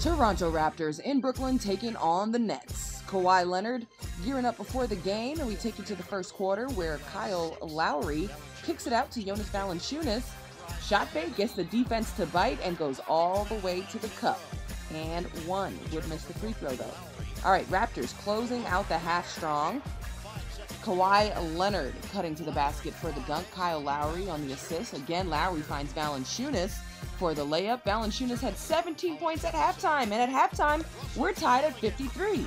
Toronto Raptors in Brooklyn taking on the Nets. Kawhi Leonard gearing up before the game, and we take you to the first quarter where Kyle Lowry kicks it out to Jonas Valanciunas. Shot fake gets the defense to bite and goes all the way to the cup. And one would miss the free throw though. All right, Raptors closing out the half strong. Kawhi Leonard cutting to the basket for the dunk. Kyle Lowry on the assist. Again, Lowry finds Valanciunas for the layup. Valanciunas had 17 points at halftime, and at halftime, we're tied at 53.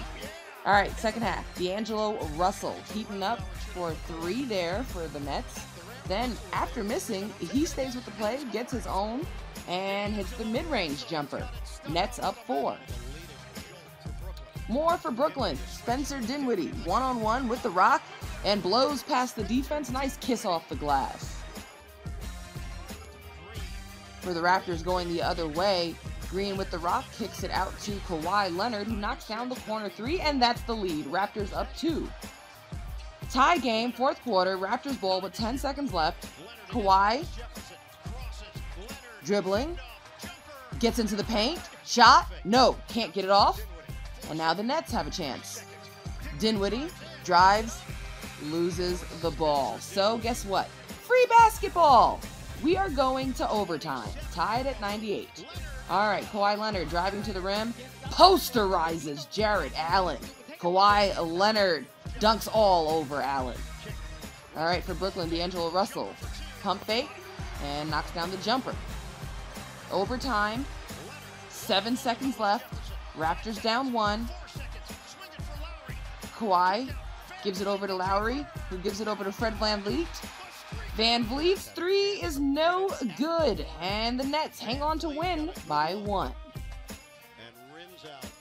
All right, second half. D'Angelo Russell heating up for three there for the Nets. Then, after missing, he stays with the play, gets his own, and hits the mid range jumper. Nets up four. More for Brooklyn. Spencer Dinwiddie, one on one with the rock, and blows past the defense. Nice kiss off the glass for the Raptors going the other way. Green with the rock kicks it out to Kawhi Leonard, who knocks down the corner three, and that's the lead. Raptors up two. Tie game, fourth quarter. Raptors ball with 10 seconds left. Kawhi dribbling, gets into the paint, shot, no, can't get it off. And now the Nets have a chance. Dinwiddie drives, loses the ball. So guess what? Free basketball. We are going to overtime, tied at 98. All right, Kawhi Leonard driving to the rim, posterizes Jarrett Allen. Kawhi Leonard dunks all over Allen. All right, for Brooklyn, D'Angelo Russell, pump fake and knocks down the jumper. Overtime, seven seconds left. Raptors down one. Kawhi gives it over to Lowry, who gives it over to Fred VanVleet. VanVleet's three is no good, and the Nets hang on to win by one. And rims out.